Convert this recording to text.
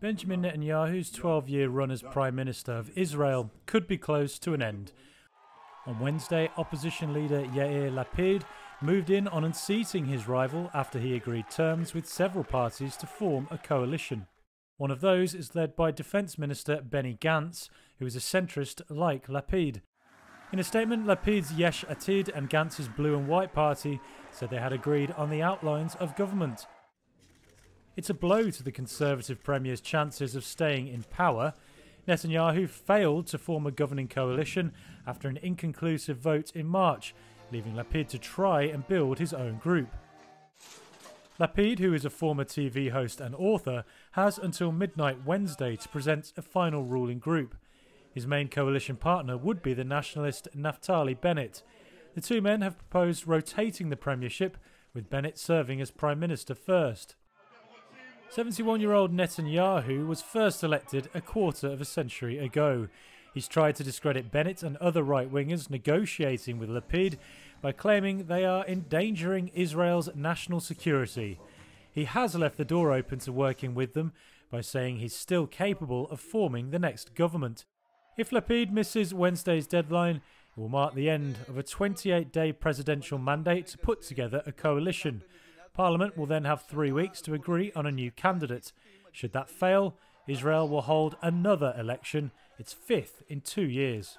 Benjamin Netanyahu's 12 year run as Prime Minister of Israel could be close to an end. On Wednesday, opposition leader Yair Lapid moved in on unseating his rival after he agreed terms with several parties to form a coalition. One of those is led by Defence Minister Benny Gantz, who is a centrist like Lapid. In a statement, Lapid's Yesh Atid and Gantz's Blue and White Party said they had agreed on the outlines of government. It's a blow to the Conservative Premier's chances of staying in power. Netanyahu failed to form a governing coalition after an inconclusive vote in March, leaving Lapid to try and build his own group. Lapid, who is a former TV host and author, has until midnight Wednesday to present a final ruling group. His main coalition partner would be the nationalist Naftali Bennett. The two men have proposed rotating the premiership, with Bennett serving as Prime Minister first. 71 year old Netanyahu was first elected a quarter of a century ago. He's tried to discredit Bennett and other right wingers negotiating with Lapid by claiming they are endangering Israel's national security. He has left the door open to working with them by saying he's still capable of forming the next government. If Lapid misses Wednesday's deadline, it will mark the end of a 28 day presidential mandate to put together a coalition. Parliament will then have three weeks to agree on a new candidate. Should that fail, Israel will hold another election, its fifth in two years.